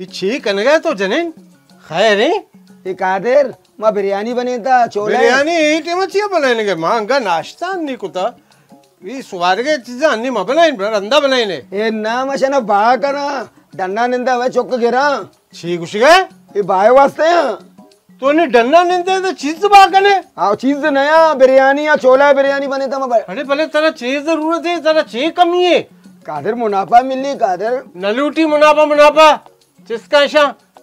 ये छी कन गए तो जनिन खैर है ये कादर मां बिरयानी बने था छोले बिरयानी ಈ ಟೈಮಚ್ಚಿಗೆ बनाएंगे मां अंगा नाश्ता अन्नी कुता ಈ ಸುವಾರಿಗೆ ಚೀಜ अन्नी ಮ बनाइन रंदा बनाइने ये ना मशना बा कना डन्ना निंदा वे चुक गिरा छी गुशिगे ये बाय वास्ते हैं तो ने डन्ना निंदे तो चीज बाकने आओ चीज नया बिरयानी या छोला बिरयानी बने था मैं अरे भले तेरा चीज जरूरत है तेरा ची कमी है कादर मुनाफा मिली कादर नलूटी मुनाफा मुनाफा जिसका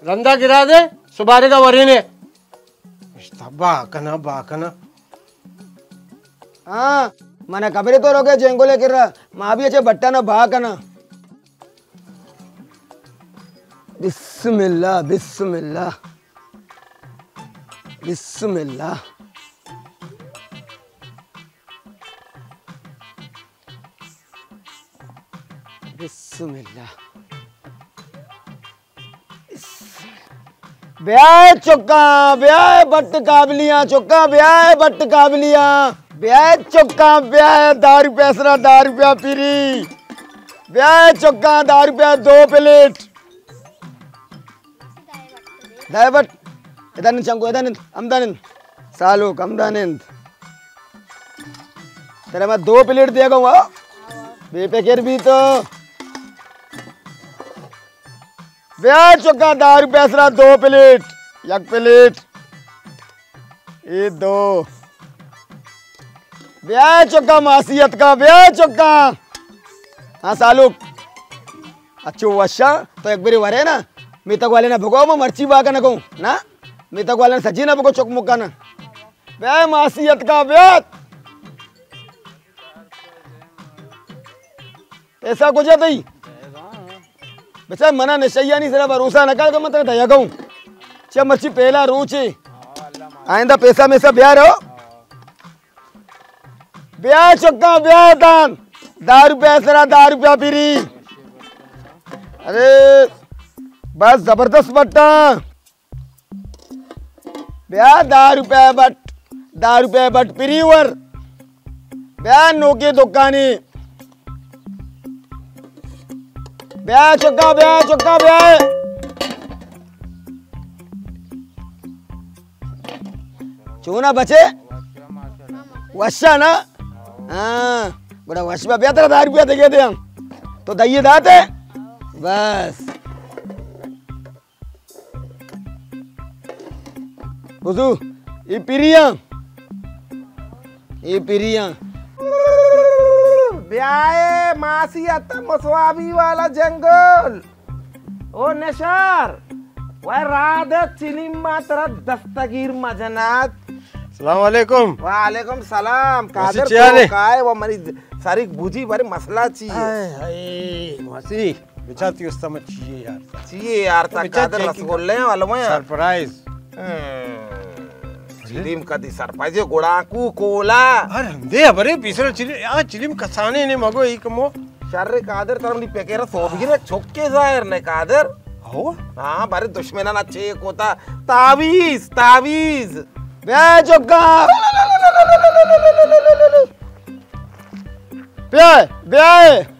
रंदा गिरा दे सुबारे का वरीने बाकना बाकना। हाँ मैंने कबरे तो रोके जेंगो लेकर रहा। माँ भी अच्छे बट्टा ना भा कना बिस्मिल्लाह। बिस्मिल्लाह। बिस्मिल्लाह। ब्याह चुक्का ब्याह बट काबलियाँ चुक्का ब्याह बट काबलियाँ। ब्याह चुक्का ब्याह दारू रुपया सरा दारू रुपया पीरी। ब्याह चुक्का दारू रुपया दो प्लेट। चंको इदानिंद अमदानिंद सालूक अमदानिंद तेरे मैं दो प्लेट दिया कहूँगा बेपेकेर भी तो। ब्याह चुका दारू पैसरा दो प्लेट एक प्लेट ये दो ब्याह चुका मासीत का ब्याह चुका हाँ सालूक अच्छो वशा तो एक बारी वरे ना मितक वाले ना भगो मैं मर्ची बाका ना कहूँ ना मितक वाले ने सजी ना भगो चुक मुक्का ना ब्याह मासीत का ब्याह पैसा कुछ है मना निशैया नहीं, जरा भरोसा न कर मतलब दया कहूँ चे मच्छी, पहला रूचे आइंदा पैसा में सब ब्याह रहो। ब्याह चुका, ब्याह दान। दारू रुपया सरा दारू रुपया पीरी। अरे, बस ज़बरदस्त बट्टा। ब्याह दारू रुपया बट, दारू रुपया बट पीरी वर ब्याह नोके दुकानी। ब्याह चुका ब्याह चुका, ब्याह। चूना बचे? वशा ना? हाँ बड़ा वश में ब्याह तेरा दार रुपया दे थे हम। तो दइए दाते बस। बुजू, ये पिरिया। ये पिरिया। ब्याए मासी आता मसवाबी वाला जंगल। ओ नशर वह राधे चिलिम मात्रा दस्तगीर मजनात। सलाम वालेकुम वालेकुम सलाम कादर ने? तो काय वो मरी सारी बुझी भरे मसला चाहिए। हाय हाय मासी बेचाती उस्ता मत चाहिए यार। चाहिए यार ता बेचा कादर रसगुल्ले वाले में सरप्राइज़। चिलिम कदी सरपाइज गोड़ाकू कोला। अरे दे बरे पिसर चिली आ चिलिम कसाने ने मगो एक मो शर्रे कादर तरम नी पेकेरा सोबगिरे छोक्के ज़ाहिर ने कादर। हो हाँ बारे दुश्मना ना चेक होता। तावीज तावीज। ब्याह चुका ब्याह ब्याह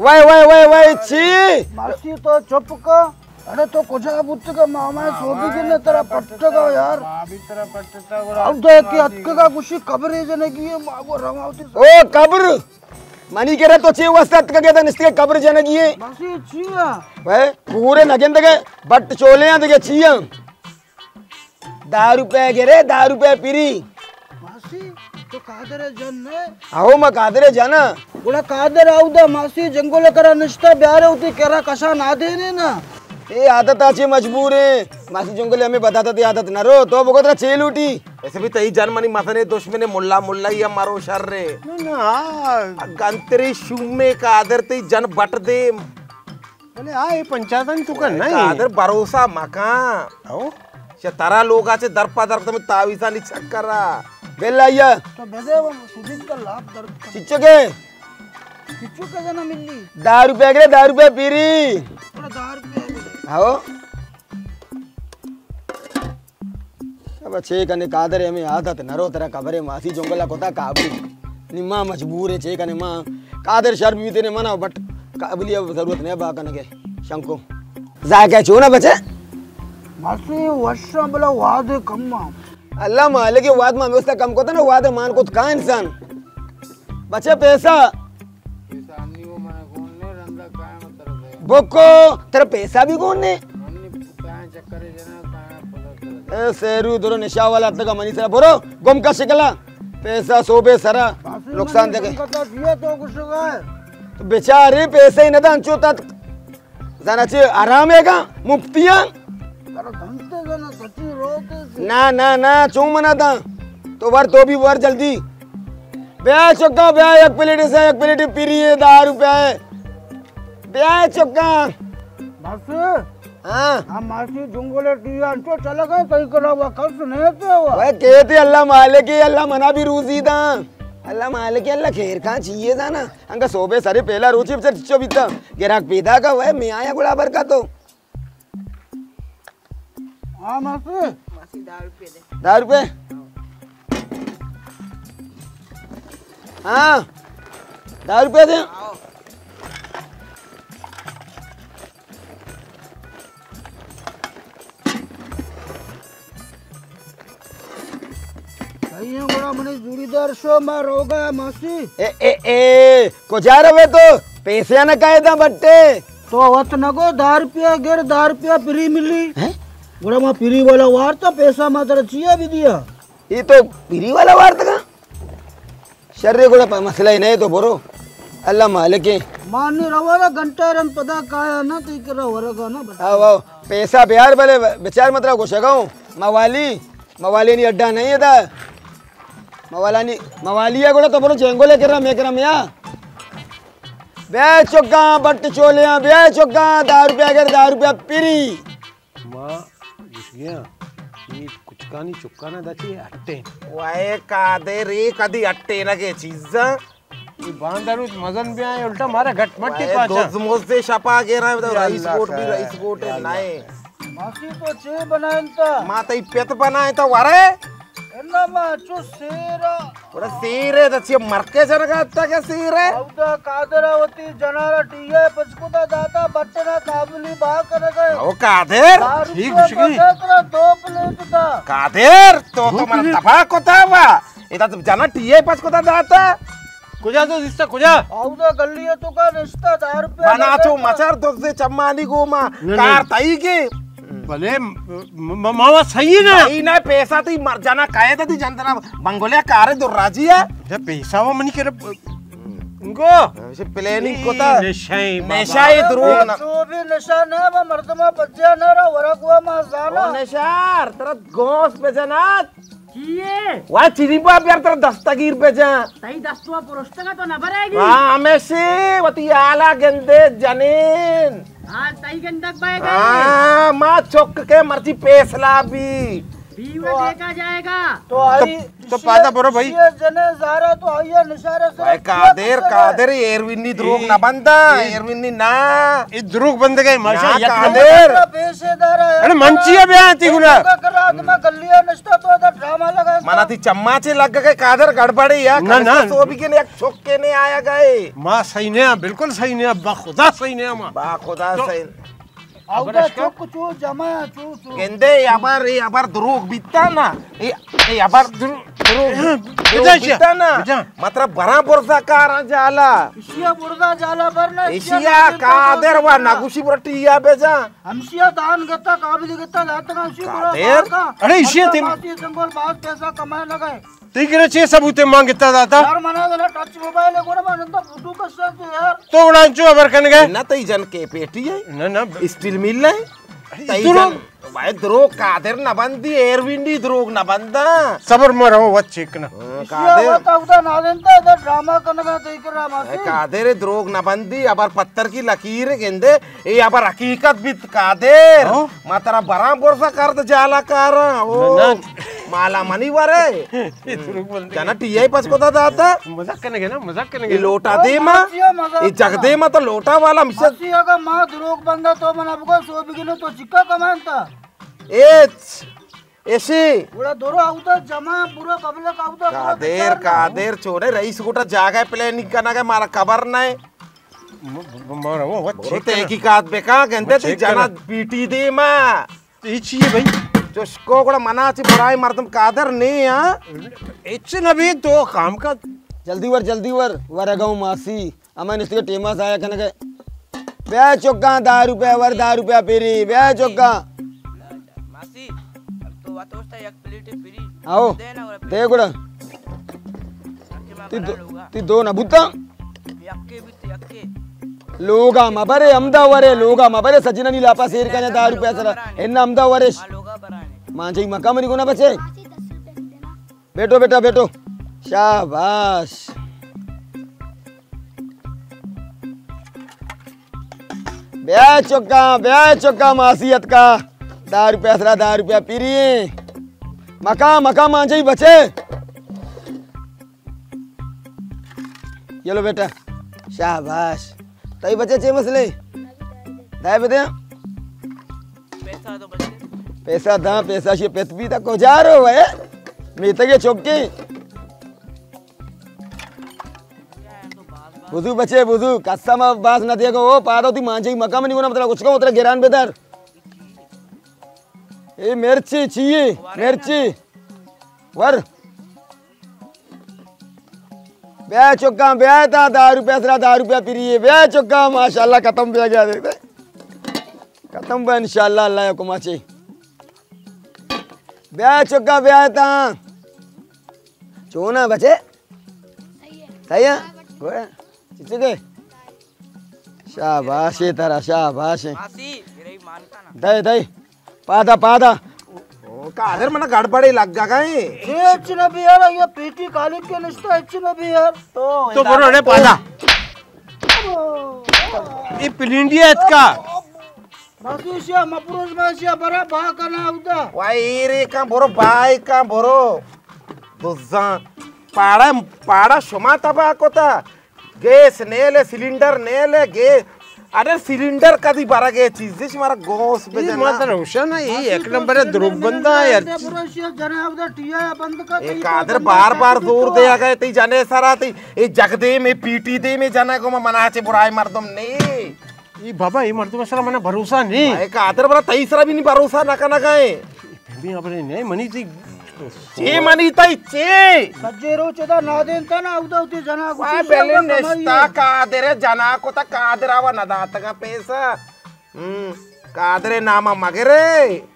वय वय वय वय छी। मासी तो चुप का अरे तो कुछ बुच्च का मामा सोबी के ने तेरा पट्ट का यार अब देख के का कब्र जने की है मागो रमावती ओ कब्र! मनी के तो का कब्र जनगी है मासी छिया पूरे नगेंद के बट चोले हैं। छिया दारू पे गिरे दारू पे पीरी। तो कादर जन ने आओ मैं कादरे जाना। बोला कादर आउदा मासी जंगल करा निष्ठा ब्यारे होती केरा कसा ना देने ना। ये आदत अच्छी मजबूर है। मासी जंगल हमें बताता थी आदत ना रो तो बगोतरा चेल उठी। ऐसे भी तई जनमनी मसने दुश्मने मुल्ला मुल्ला ही मारो शर रे। ना ना गंतरी शुमे कादर तई जन बट दे। बोले आ ये पंचायतन तू का नहीं। कादर भरोसा मका। आओ शे तारा लोगाचे दरपा दर तुम्ही तावीसा नि चक्करा बेला अय्या तो बेदे वो सुजीत का लाभ दर्द कर चिच्चके किच्चू का जना मिली दस रुपया के दस रुपया पीरी। थोड़ा दार पे आओ। अब छे कने कादरे में आदत नरो तरह कबरे मासी जोंगला कोता काबली। निम्मा मजबूर है छे कने माँ। कादर शर्म भी तेने मना बट काबली अब ज़रूरत नहीं बा कने के। शंको। जाके छो ना बचे मासी वर्ष बोला वाद कम्मा अल्लाह मालिक के वाद में व्यवस्था कम कोता ना वाद मान को का इंसान? बचे पैसा। बोको, तेरा पैसा भी कौन ने? निशा वाला मनी सरा बोरो का शिकला। पैसा सोबे नुकसान दिया तो तो बेचारे पैसे ही दान चोता जाना चाहिए, आराम है का मुफ्तियाँ? ना ना ना चू मना था। तो वर तो भी वर जल्दी। ब्याह चुका ब्याह एक प्लेट से एक प्लेट पीरी है दार रुपया है ब्याह चुका। मासी हाँ। हम मासी जुंगले टिया तो चला गए कहीं करा हुआ थे हुआ। वह कहते अल्लाह मालिक है, अल्लाह मना भी था। अल्लाह मालिक है, अल्लाह खेर कहाँ चाहिए था ना। अंका सोबे सारे पहला रुचि चिच्चो बीता गिराक पैदा का वह मैं आया गुड़ा भर का तो। हाँ मासी हाँ दस रुपये दे कहीं बड़ा मने जोड़ीदार शो में रो गया मासी। ए ए ए को जा रहे तो? पैसे न काहे था बट्टे। तो वत नको दार गिर दार रुपया फ्री मिली। बड़ा मैं फ्री वाला वार तो पैसा मात्र चाहिए भी दिया। ये तो पीरी वाला वार्ता का? शर्रे को मसला ही नहीं तो बोरो अल्लाह मालिक है। मानी रवा घंटा रन पता काया ना तो इकरा वरगा ना बता आओ आओ पैसा बिहार भले बेचार मतलब को सगाऊं मवाली मवाली नहीं अड्डा नहीं है था मवाला नहीं मवाली है गोड़ा तो बोलो चेंगो लेकर रहा मैं कर रहा मैं बे चुका बट चोलिया बे चुका दार रुपया कर दार रुपया पीरी। माँ का दाची हट्टे वाए कादे रे कदी अट्टे लगे चीज़। ये बांधरू मजन भी आए उल्टा मारा घट मट्टी पाचा। दोस्त मोसे छपा गे ರೈಸ್ ಕೋಟ್ अल्लाह कोट भी खैर राइस कोट है नाए मासी तो ता। माता पेत बनाए तो वरे। कादरावती जनारा टीए पचकुदा दाता ठीक दो प्लेट कादेर तो तो कोता तो जना टीए कोता कुजा तो जिससे कुजा औदा गल्ली तो का रिश्ता दार पे बना तो मचर तो से चम्मानी को मा कार तई के भले म- म- सही है ना। तई ना पैसा ती मर जाना काहे ती जनतना बंगोलिया कार दो राज़ी है। ये पैसा वो मनी करे इनको से प्लानिंग कोता नशाई बाबा। नशा ही द्रोह ना जो भी नशा न वो मर्दमा बच्चा न रा वरक हुआ माजाना ओ नशार तेरा गोस पे जनात वाह चिरी बाप यार तेरा दस्तगीर पे जा। तई दस्तुआ पुरुषता तो न भरेगी हाँ हमें से वती आला गंदे जनीन। हाँ सही गंदक बहेगा हाँ माँ चौक के मर्ज़ी पेसला भी में देखा जाएगा। तो तो पादा बरो भाई। ये जने जारा तो आइए निशारे से भाई कादेर कादेर एरविनी द्रोग ना बंदा एरविनी ना। ये द्रुग बंद गए माशा कादेर। पेशेदार अरे मंचिया बे आती गुना। गल्लिया नष्टा तो ड्रामा लगा मना थी चम्माचे लग गए कादर गड़बड़ी है। ना, ना। तो भी के ने एक छोक के ने आया गए। माँ सही नहीं बिल्कुल सही नहीं बा खुदा सही नहीं माँ। बा खुदा तो- ये ये बिजा बिजा। मतलब बरा इसिया बुर्दा जाला पर ना इशिया वा नागुशी बरटिया बेजा। दान गत्ता काबिल गत्ता जाता का उसी बुरा कादेर? अरे बहुत पैसा लगाए। ती करे छे सबूते मांग इतना दाता यार मना देना टच मोबाइल है कोना मन तो फुटू का साथ यार। तो उड़ांचो अबर कन गए। ना तई जन के पेटी है? ना ना। स्टील मिल है? तई जन भाई द्रोग कादर न बंदी एयरविंडी द्रोग न बंदा सबर में रहो वत चिकना कादर। होता होता ना देता इधर ड्रामा करने का कर रहा मासी। कादेर द्रोग न बंदी अबर पत्थर की लकीर गेंदे ये अबर हकीकत भी कादेर। हाँ? मातरा बरा बोरसा कर दे जाला कार। ओ माला मनी वरे। जना टीआई पस को दाता मज़ाक करने के ना मज़ाक करने के लोटा दे मा। ये जग दे मा तो लोटा वाला मासी अगर माँ द्रोग बंदा तो मन आपको सो बिगिनो तो चिक्का कमानता एच ऐसे पूरा दोरो आउता जमा पूरा कबले का कादेर कादेर छोड़े रईस गोटा जागा प्लानिंग करना के मारा खबर नहीं मैं रहो वत बोलते एक ही। काद बेका थे चेक जना। पीटी दे मा। ये चाहिए भाई। चुस्को కూడా मनाची बुराई मर्दम कादर नहीं हाँ? इच्छे न भी तो काम का। जल्दी वर जल्दी वर। वर गाँव मासी। अमन इसके टेमस आया कन के बे चौका दस रुपया वर दस रुपया पीरी बे चौका। आओ और गुड़ा। ती दो ती दो ना बुत्ता यक्के लोगा मबरे अमदा वरे लोगा मबरे सजना नी लापा शेर का दस रुपया सरा एन्न अमदा वरे बराने। मांझी मका मरी को ना बचे। बैठो बेटा बैठो शाबाश। ब्याह चौका ब्याह चौका मासीयत का दस रुपया सरा दस रुपया पीरिए मका मका मांझी बचे। ये लो बेटा। शाबाश। तई बचे चे मसले दाए बते पैसा तो बचे पैसा दा पैसा शे पेतबी तक को जा रो है मी तगे चौकी बुझू बचे बुझू कस्सा बास न दिया ओ, पादो ती मांझी मका में नहीं मतलब कुछ को उतरे गिरान बेदर। ए मिर्ची चाहिए मिर्ची। वर। ब्याह चौका ब्याह था दस रुपया सरा दस रुपया पिरिए ब्याह चौका माशाल्लाह खत्म भी गया देखते खत्म बा इंशाल्लाह अल्लाह या कुमाची ब्याह चौका ब्याह था चोना बचे? सही है? ओए चिचके शाबाश है तारा शाबाश। है दे दे पादा पादा। कादर मना गड़बड़ी लग गा गए ये अच्छी भी यार ये पीटी काली के निष्ठा अच्छी भी यार तो तो बोलो रे पादा। ये पिलिंडिया इसका। मासी शिया मपुरुष मासिया बरा बा करना आउता वाई रे का बोरो बाय का बोरो। सिलेंडर अरे सिलेंडर कदी बारा गे चीज़। दिस मारा गोस पे ये जना। माता रोशन है ये एक नंबर है द्रुप बंदा है यार ये जना आउता टिया बंद कर एक आदर बार बार ज़ोर दे गए ती जाने सारा ती ये जगदे में पीटी दे में जाना को मना मनाचे बुराई मर्दम नहीं। ये बाबा ये मर्द मसला मैंने भरोसा नहीं। एक आदर बरा तीसरा भी नहीं भरोसा ना ना गए भी अपने नहीं मनी थी। चे मनी तई चे। सज्जे रो चदा ना देनता ना आउता उती जना वाय बेले नेस्ता कादरे जना को ता कादरावा नदात का पैसा। हम्म कादरे नामा मगरे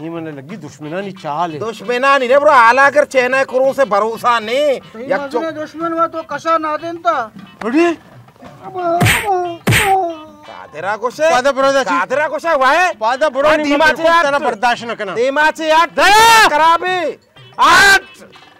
ये मैंने लगी दुश्मनानी चाल है। दुश्मना नहीं रे ब्रो आला कर चेना करू से भरोसा नहीं यक दुश्मन हुआ तो कसा ना देनता अरे! कादरा को से पादा बरोदा जी। कादरा को से पादा बरो नहीं मैं दिमाचे बिल्कुल बर्दाश्त न करना। आठ। दया! कराबे। आठ।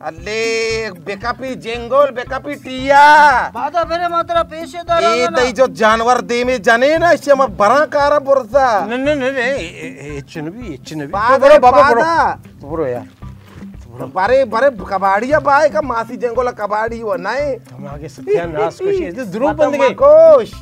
अल्ले बेकापी जेंगोल बेकापी टिया। बाधा मेरे मात्रा पैसे दार ए तई जो जानवर दे में जाने ना इससे हम बरा कारा बुरसा। नहीं नहीं नहीं एचन भी एचन भी पादा, तो बाबा बरो पादा। तो बरो यार। बरे बरे कबाड़िया बाय का मासी जेंगोला कबाड़ी हो नहीं हम आगे सत्यानाश ये तो बंद गए। कोश